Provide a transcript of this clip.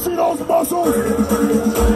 see those muscles?